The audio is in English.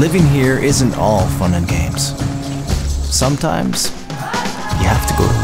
living here isn't all fun and games. Sometimes you have to go to.